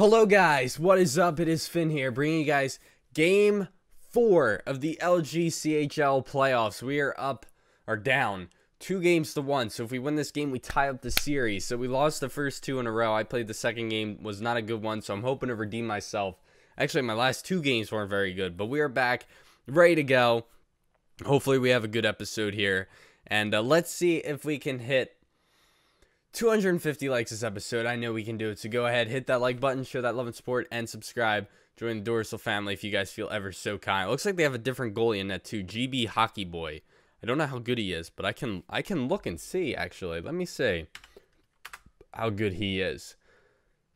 Hello guys, what is up? It is Finn here, bringing you guys game four of the LGCHL playoffs. We are up, or down, two games to one. So if we win this game, we tie up the series. So we lost the first two in a row. I played the second game, was not a good one, so I'm hoping to redeem myself. Actually, my last two games weren't very good, but we are back, ready to go. Hopefully we have a good episode here. And uh, let's see if we can hit 250 likes this episode. I know we can do it. So go ahead, hit that like button, show that love and support, and subscribe. Join the Dorsal family if you guys feel ever so kind. It looks like they have a different goalie in that too. GB Hockey Boy. I don't know how good he is, but I can I can look and see actually. Let me see how good he is.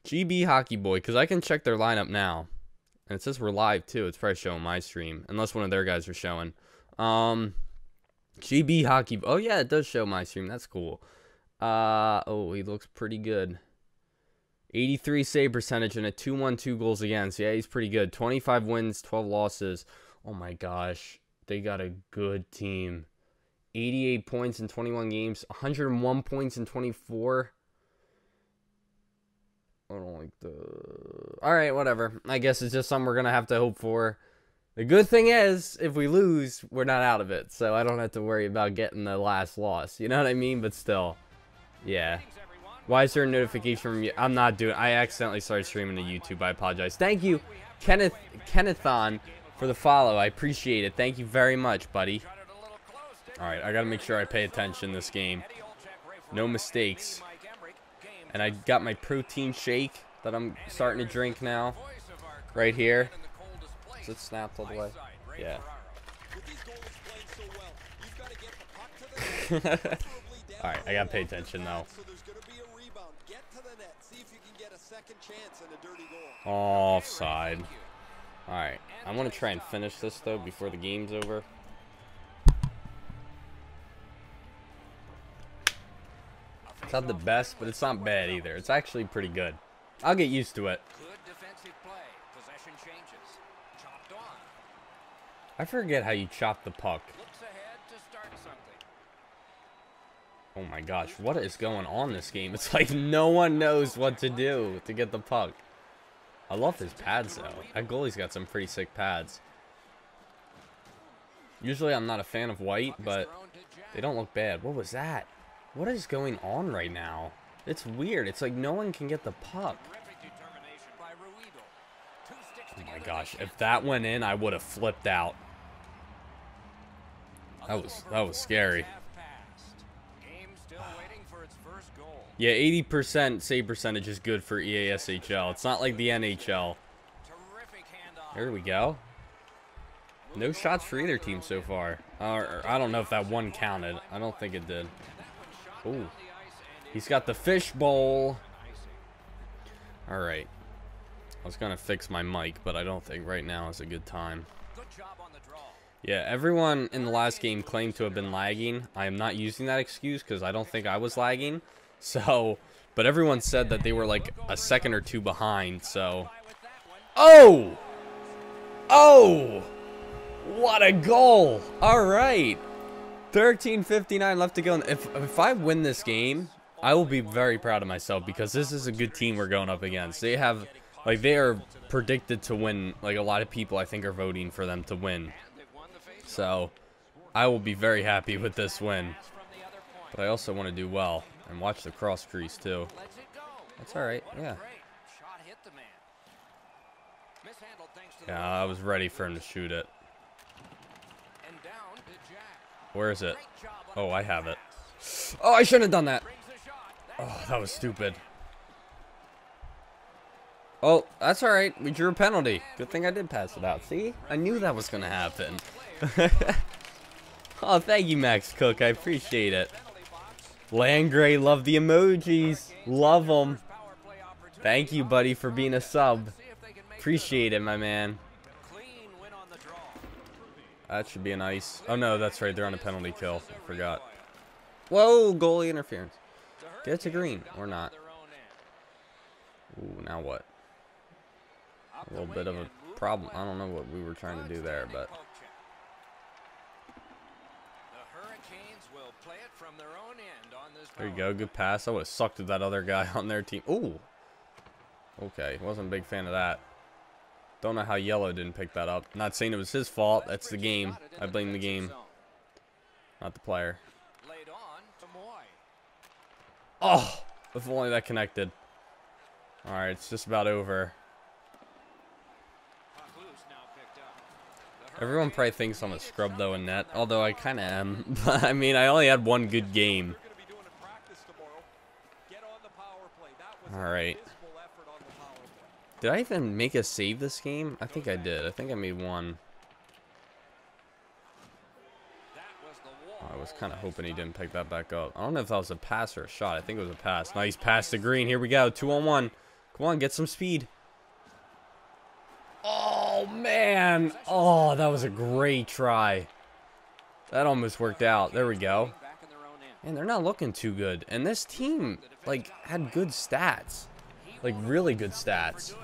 GB Hockey Boy, because I can check their lineup now. And it says we're live too. It's probably showing my stream, unless one of their guys are showing. Um, GB Hockey. Oh yeah, it does show my stream. That's cool. Uh, oh, he looks pretty good. 83 save percentage and a 2-1-2 goals against. Yeah, he's pretty good. 25 wins, 12 losses. Oh my gosh. They got a good team. 88 points in 21 games. 101 points in 24. I don't like the... Alright, whatever. I guess it's just something we're to have to hope for. The good thing is, if we lose, we're not out of it. So I don't have to worry about getting the last loss. You know what I mean? But still. Yeah. Why is there a notification from you? I'm not doing I accidentally started streaming to YouTube. I apologize. Thank you, Kenneth Kennethon, for the follow. I appreciate it. Thank you very much, buddy. Alright, I gotta make sure I pay attention this game. No mistakes. And I got my protein shake that I'm starting to drink now. Right here. Is it snapped all the way? Yeah. Alright, I gotta pay attention though. Offside. Alright, I'm gonna try and finish this though before the game's over. It's not the best, but it's not bad either. It's actually pretty good. I'll get used to it. I forget how you chop the puck. Oh my gosh, what is going on this game? It's like no one knows what to do to get the puck. I love his pads though. That goalie's got some pretty sick pads. Usually I'm not a fan of white, but they don't look bad. What was that? What is going on right now? It's weird. It's like no one can get the puck. Oh my gosh, if that went in, I would have flipped out. That was that was scary. Yeah, 80% save percentage is good for EASHL. It's not like the NHL. There we go. No shots for either team so far. Uh, I don't know if that one counted. I don't think it did. Ooh. He's got the fish bowl. Alright. I was going to fix my mic, but I don't think right now is a good time. Yeah, everyone in the last game claimed to have been lagging. I am not using that excuse because I don't think I was lagging. So, but everyone said that they were like a second or two behind, so. Oh! Oh! What a goal! All right. 13.59 left to go. If, if I win this game, I will be very proud of myself because this is a good team we're going up against. They have, like, they are predicted to win. Like, a lot of people, I think, are voting for them to win. So, I will be very happy with this win. But I also want to do well. And watch the cross crease, too. That's all right, yeah. Yeah, I was ready for him to shoot it. Where is it? Oh, I have it. Oh, I shouldn't have done that. Oh, that was stupid. Oh, that's all right. We drew a penalty. Good thing I did pass it out. See? I knew that was going to happen. oh, thank you, Max Cook. I appreciate it. Landgray, love the emojis. Love them. Thank you, buddy, for being a sub. Appreciate it, my man. That should be a nice... Oh, no, that's right. They're on a penalty kill. I forgot. Whoa, goalie interference. Get to green. Or not. Ooh, now what? A little bit of a problem. I don't know what we were trying to do there, but... There you go. Good pass. I would have sucked at that other guy on their team. Ooh. Okay, wasn't a big fan of that. Don't know how Yellow didn't pick that up. Not saying it was his fault. That's the game. I blame the game, not the player. Oh, if only that connected. All right, it's just about over. Everyone probably thinks I'm a scrub though in net, although I kind of am. I mean, I only had one good game. All right. Did I even make a save this game? I think I did. I think I made one. Oh, I was kind of hoping he didn't pick that back up. I don't know if that was a pass or a shot. I think it was a pass. Nice pass to Green. Here we go. Two on one. Come on, get some speed. Oh, man. Oh, that was a great try. That almost worked out. There we go. And they're not looking too good. And this team, like, had good stats. Like, really good stats.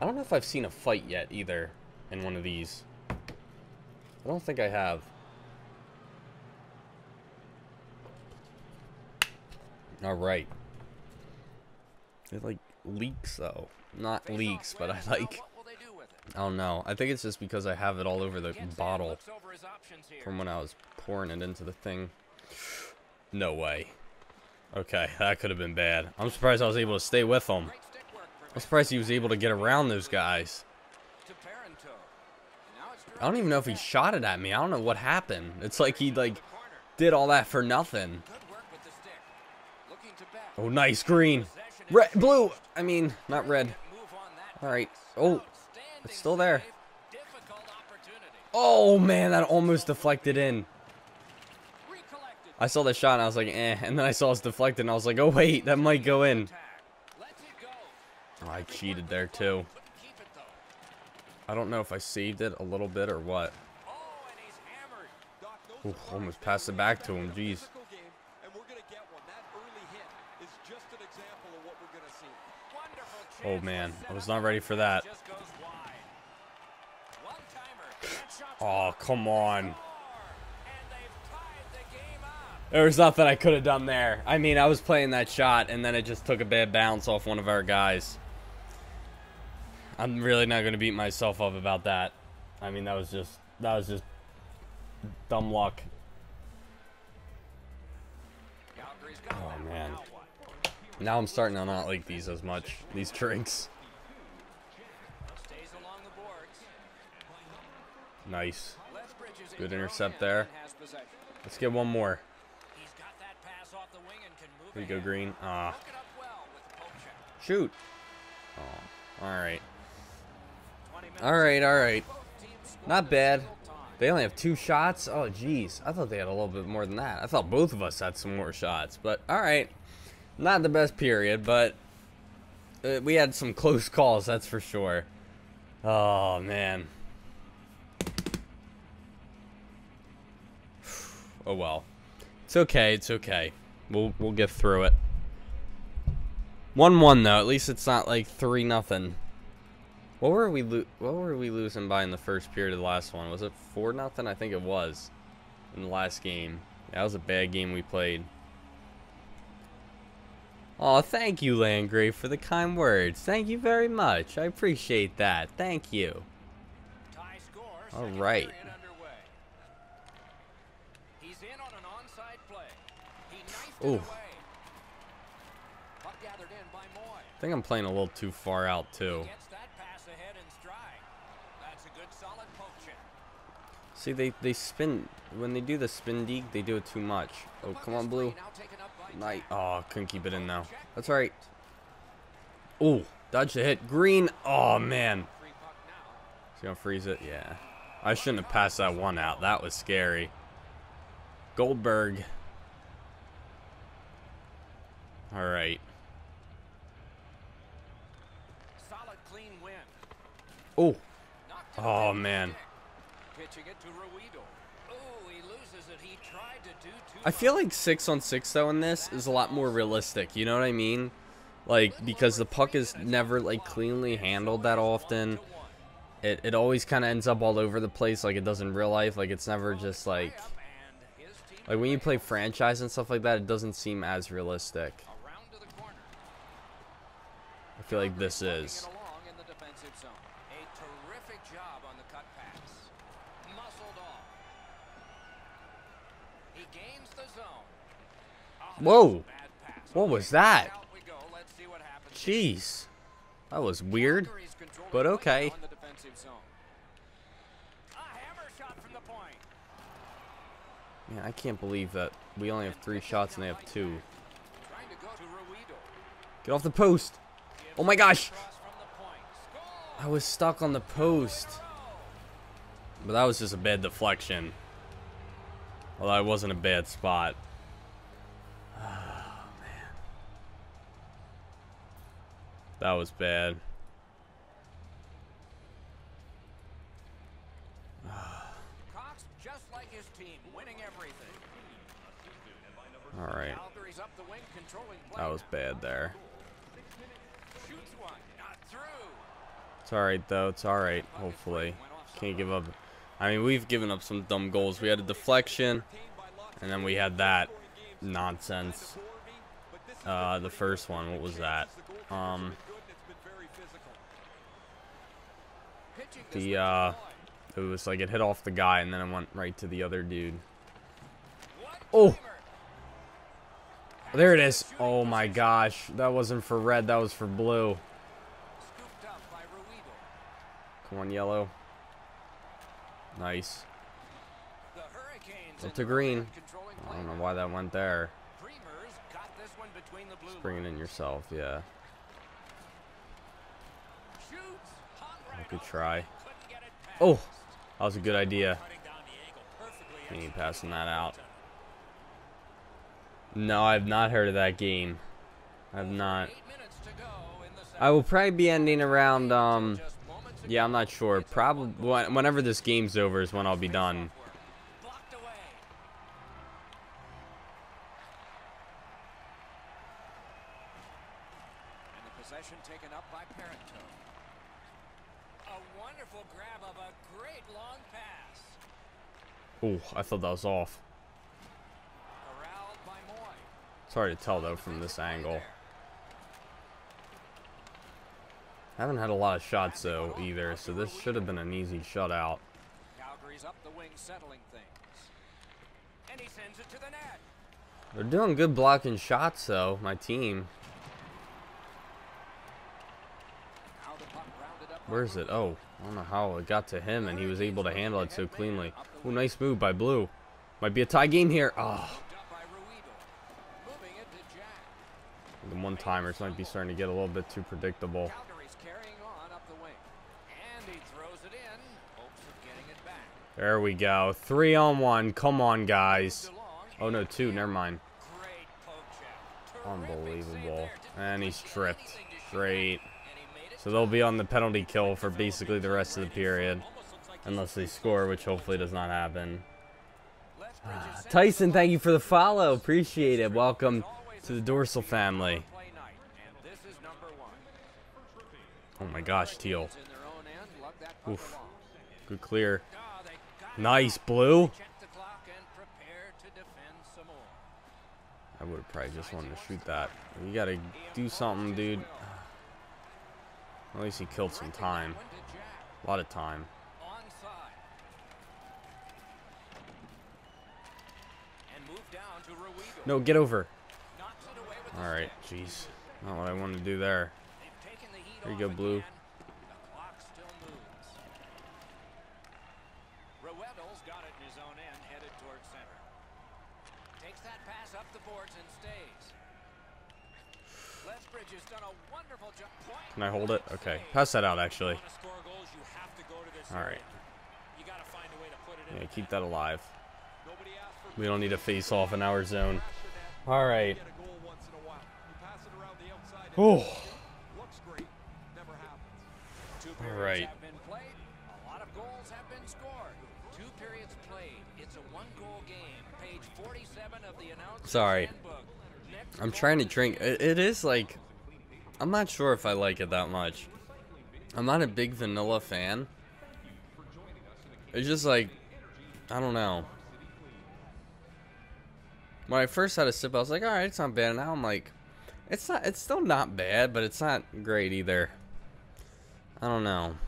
I don't know if I've seen a fight yet, either, in one of these. I don't think I have. Alright. It, like, leaks, though. Not leaks, but I, like... I don't know. I think it's just because I have it all over the bottle from when I was pouring it into the thing. No way. Okay, that could have been bad. I'm surprised I was able to stay with him. I'm surprised he was able to get around those guys. I don't even know if he shot it at me. I don't know what happened. It's like he like did all that for nothing. Oh, nice green. Red, blue. I mean, not red. All right. Oh, it's still there. Oh, man, that almost deflected in. I saw the shot and I was like, eh. And then I saw it's deflected and I was like, oh, wait, that might go in. Oh, I cheated there, too. I don't know if I saved it a little bit or what. Ooh, almost passed it back to him. Jeez. Oh, man. I was not ready for that. Oh, come on. There was nothing I could have done there. I mean, I was playing that shot, and then it just took a bad bounce off one of our guys. I'm really not going to beat myself up about that. I mean, that was just, that was just dumb luck. Oh, man. Now I'm starting to not like these as much, these drinks. Nice. Good intercept there. Let's get one more. Here you go, Green. Ah. Shoot. Oh, all right. All right, all right. Not bad. They only have two shots? Oh, jeez. I thought they had a little bit more than that. I thought both of us had some more shots. But, all right. Not the best period, but uh, we had some close calls, that's for sure. Oh, man. Oh, well. It's okay, it's okay. We'll, we'll get through it. 1-1, though. At least it's not like 3 nothing. What were we lo what were we losing by in the first period of the last one? Was it 4 nothing? I think it was in the last game. That was a bad game we played. Oh, thank you, Landgrave, for the kind words. Thank you very much. I appreciate that. Thank you. All right. Oh. I think I'm playing a little too far out, too. See, they, they spin, when they do the spin deke, they do it too much. Oh, come on, Blue. Night. Oh, couldn't keep it in now. That's all right. Oh, dodge the hit. Green. Oh, man. He's going to freeze it. Yeah. I shouldn't have passed that one out. That was scary. Goldberg. All right. Oh. Oh, man. I feel like six on six though in this is a lot more realistic. You know what I mean? Like because the puck is never like cleanly handled that often. It it always kind of ends up all over the place like it does in real life. Like it's never just like like when you play franchise and stuff like that, it doesn't seem as realistic. Feel like this is. Whoa! What was that? Jeez. That was weird, but okay. Yeah, I can't believe that we only have three shots and they have two. Get off the post. Oh my gosh. I was stuck on the post. But that was just a bad deflection. Although it wasn't a bad spot. Oh, man. That was bad. All right. That was bad there. It's alright though. It's alright. Hopefully. Can't give up. I mean, we've given up some dumb goals. We had a deflection. And then we had that nonsense. Uh, the first one. What was that? Um, the, uh, it was like it hit off the guy and then it went right to the other dude. Oh! There it is. Oh my gosh. That wasn't for red. That was for blue. Come on, yellow. Nice. Up to green. I don't know why that went there. Just bring it in yourself, yeah. Good try. Oh! That was a good idea. He passing that out. No, I've not heard of that game. I've not. I will probably be ending around, um, yeah, I'm not sure. Probably, whenever this game's over is when I'll be done. possession taken up by Parento. A wonderful grab of a great long pass. Oh, I thought that was off. It's hard to tell though from this angle. I haven't had a lot of shots though either, so this should have been an easy shutout. Calgary's up the wing settling things. And he sends it to the net. They're doing good blocking shots though, my team. Where is it? Oh, I don't know how it got to him and he was able to handle it so cleanly. Oh, nice move by Blue. Might be a tie game here. Oh. The one-timers might be starting to get a little bit too predictable. There we go. Three on one. Come on, guys. Oh, no, two. Never mind. Unbelievable. And he's tripped. Great. So they'll be on the penalty kill for basically the rest of the period. Unless they score, which hopefully does not happen. Ah, Tyson, thank you for the follow. Appreciate it. Welcome to the Dorsal family. Oh my gosh, Teal. Oof. Good clear. Nice, Blue. I would have probably just wanted to shoot that. You gotta do something, dude. At least he killed some time. A lot of time. No, get over. Alright, jeez. Not what I wanted to do there. There you go, Blue. got it in his own end, headed towards center. Takes that pass up the boards and stays. Lethbridge has done a wonderful job. Can I hold it? Okay. Pass that out, actually. All right. Yeah, keep that alive. We don't need to face off in our zone. All right. Oh. All right. Sorry. I'm trying to drink. It is like, I'm not sure if I like it that much. I'm not a big vanilla fan. It's just like, I don't know. When I first had a sip, I was like, alright, it's not bad. And now I'm like, It's not. It's still not bad, but it's not great either. I don't know.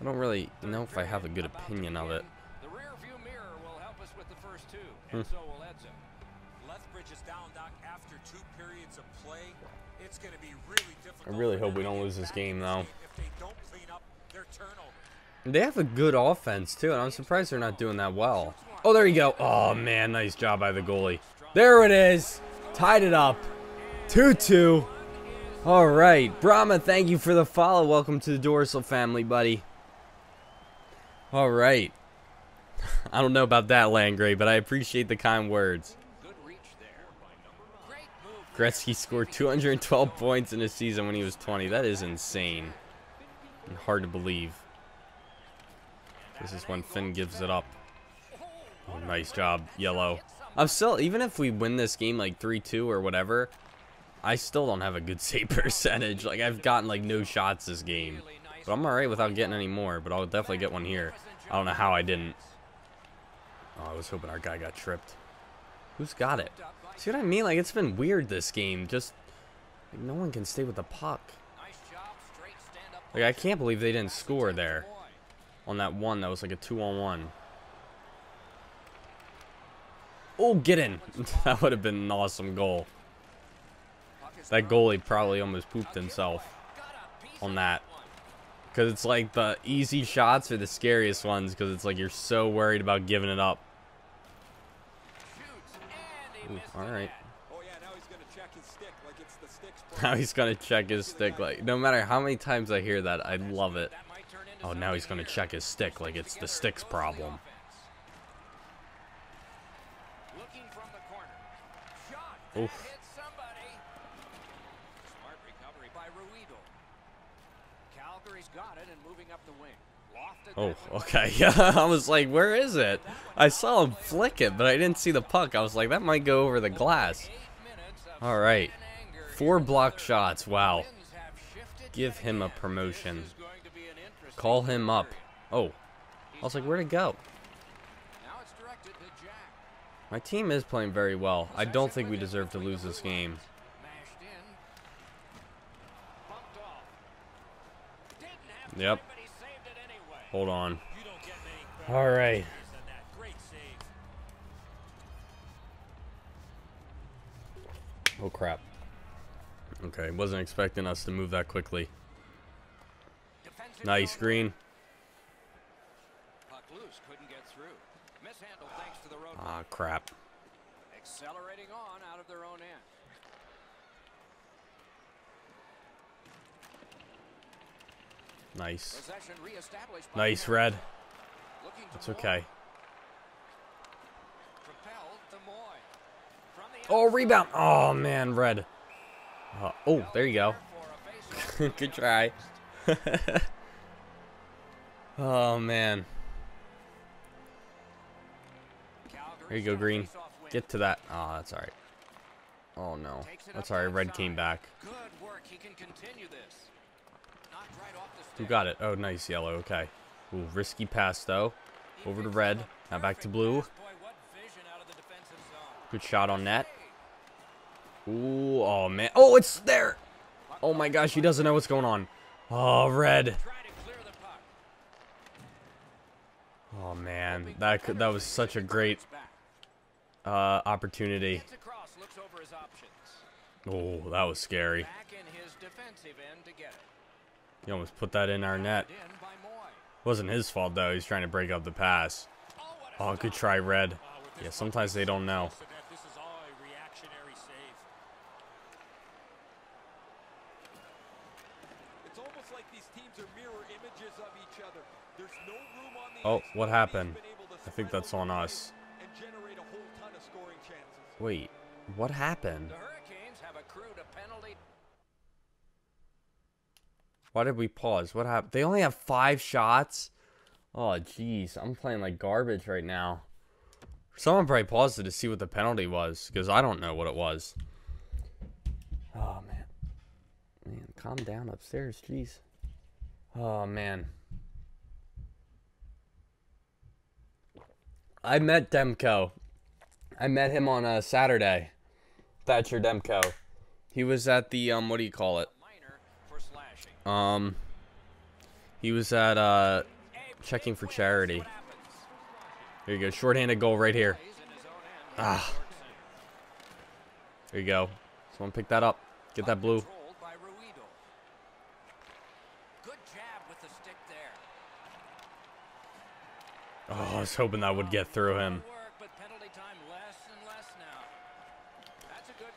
I don't really know if I have a good opinion of it. The rear view mirror will help us with the first two, and so will Edson. Lethbridge is down, Doc, after two periods of play. It's going to be really difficult. I really hope we don't lose this game, though. If they don't clean up their turnover. They have a good offense too, and I'm surprised they're not doing that well. Oh, there you go. Oh man, nice job by the goalie. There it is. Tied it up. 2-2. All right, Brahma, thank you for the follow. Welcome to the Dorsal family, buddy. All right. I don't know about that, Landgrave, but I appreciate the kind words. Good reach there by number Great move. Gretzky scored 212 points in a season when he was 20. That is insane. And hard to believe. This is when Finn gives it up. Oh, nice job, yellow. I'm still, even if we win this game like 3-2 or whatever, I still don't have a good save percentage. Like, I've gotten like no shots this game. But I'm alright without getting any more, but I'll definitely get one here. I don't know how I didn't. Oh, I was hoping our guy got tripped. Who's got it? See what I mean? Like, it's been weird this game. Just, like, no one can stay with the puck. Like, I can't believe they didn't score there on that one that was like a two-on-one. Oh, get in. that would have been an awesome goal. That goalie probably almost pooped himself on that. Because it's like the easy shots are the scariest ones because it's like you're so worried about giving it up. Shoots, and he Ooh, missed all right. Oh, now he's going to check his stick like it's the stick's Now he's going to check his stick. Like, no matter how many times I hear that, I love it. That might turn into Oh, now he's going to check his stick like it's the stick's problem. Looking from the corner. Shot. Oof. Hit somebody. Smart recovery by Ruido. Calgary's got it and moving up the wing. Oh, that one by okay. Yeah, I was like, where is it? I saw him flick it, but I didn't see the puck. I was like, that might go over the glass. eight minutes of All right. sweat and anger. Four block shots. Wow. Winds have shifted Give him a promotion. This is going to be an interesting Call him up. Oh, I was like, where'd it go? Now it's directed to Jack. My team is playing very well. I don't think we deserve to lose this game. Mashed in. Bumped off. Didn't have Yep. time, but he saved it anyway. Hold on. You don't get many All right. than that. Great save. Oh, crap. Okay, wasn't expecting us to move that quickly. Defensive Nice green. Puck loose, couldn't get through. Mishandled thanks to the road. Ah, crap. Accelerating on out of their own end. Nice. Possession reestablished. by Nice, red. That's okay. Propelled to Moy. From the Oh, rebound. Oh, man, red. Uh, oh, there you go. For a faceoff. Good try. oh, man. There you go, Green. Get to that. Oh, that's all right. Oh, no. That's all right. Red came back. Who got it? Oh, nice yellow. Okay. Ooh, risky pass, though. Over to red. Now back to blue. Good shot on net. Ooh, oh, man. Oh, it's there. Oh, my gosh. He doesn't know what's going on. Oh, red. Oh, man. That that was such a great uh, opportunity. Oh, that was scary. He almost put that in our net. Wasn't his fault, though. He's trying to break up the pass. Oh, good try, red. Yeah, sometimes they don't know. Oh, what happened? I think that's on us. Wait, what happened? The Hurricanes have accrued a penalty. Why did we pause? What happened? They only have five shots? Oh, jeez. I'm playing like garbage right now. Someone probably paused it to see what the penalty was, because I don't know what it was. Oh, man. Man, calm down upstairs, jeez. Oh, man. I met Demko. I met him on a Saturday. Thatcher Demko. He was at the um what do you call it? Um he was at uh checking for charity. There you go. Shorthanded goal right here. Ah. There you go. Someone pick that up. Get that blue. Oh, I was hoping that would get through him.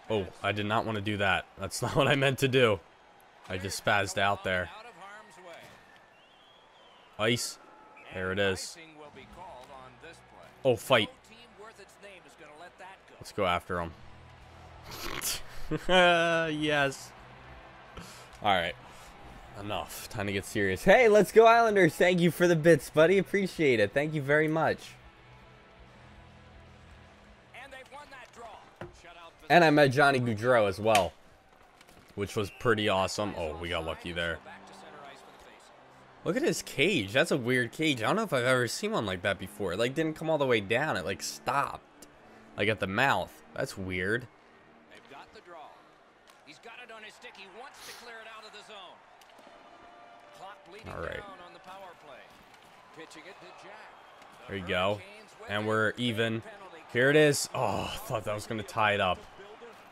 Oh. I did not want to do that. That's not what I meant to do. I just spazzed out there. Ice. There it is. Oh, fight. Let's go after him. yes. All right. Enough. Time to get serious. Hey, let's go Islanders. Thank you for the bits, buddy. Appreciate it. Thank you very much. And I met Johnny Gaudreau as well, which was pretty awesome. Oh, we got lucky there. Back to center ice for the face. Look at his cage. That's a weird cage. I don't know if I've ever seen one like that before. It like didn't come all the way down. It like stopped. Like at the mouth. That's weird. They've got the draw. He's got it on his stick. He wants to clear it out of the zone. Clock bleeding All right. down on the power play. Pitching it to Jack. The There you go. And we're even. Here it is. Oh, I thought that was going to tie it up.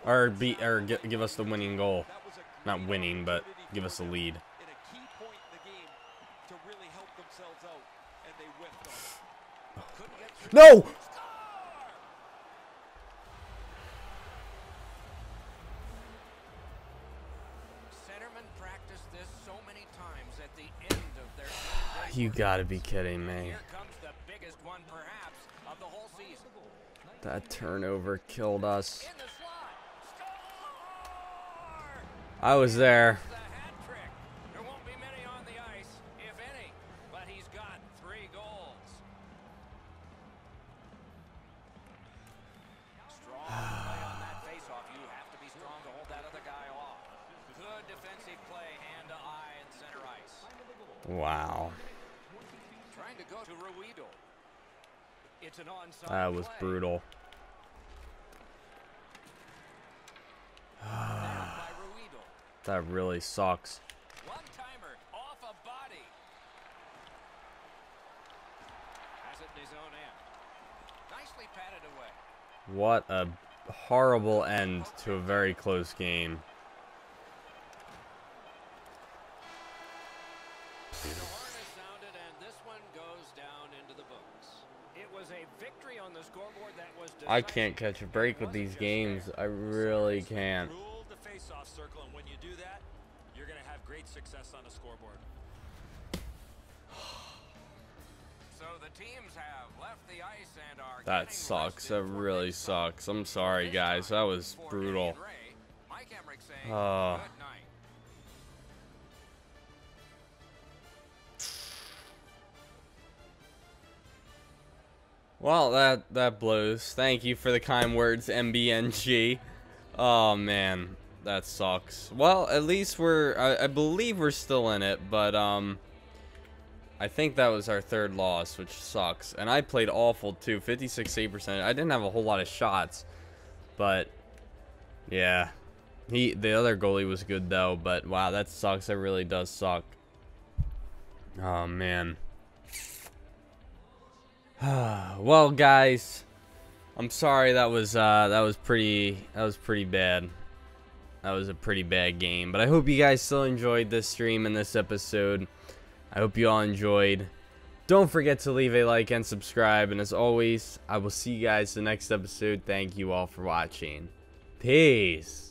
Or beat or gi- give us the winning goal. Not winning, but give us the lead. in a key point in the game to really help themselves out, and they whiffed on it. Couldn't get through. No! Centermen practice this so many times at the end of their. You got to be kidding me. Here comes the biggest one perhaps of the whole season. That turnover killed us. In the slot. Score! I was there. The hat trick. There won't be many on the ice, any, but he's got three goals. Strong play on that faceoff. You Nicely really sucks. What a horrible end to a very close game. The horn is sounded, and this one goes down into the books. It was a victory on the scoreboard that was. I can't catch a break with these games. I really can't. Success on the scoreboard. So the teams have left the ice and are. That sucks. That really sucks. I'm sorry, guys. That was brutal. Danny and Ray, Mike Emmerich saying Uh. Well, that that blows. Thank you for the kind words, MBNG. Oh man, that sucks. Well, at least we're I, I believe we're still in it, but um I think that was our third loss, which sucks. And I played awful too, 56 save percent. I didn't have a whole lot of shots, but yeah. He the other goalie was good though, but wow, that sucks. That really does suck. Oh man. well, guys, I'm sorry that was uh, that was pretty that was pretty bad. That was a pretty bad game, but I hope you guys still enjoyed this stream and this episode. I hope you all enjoyed. Don't forget to leave a like and subscribe, and as always, I will see you guys the next episode. Thank you all for watching. Peace.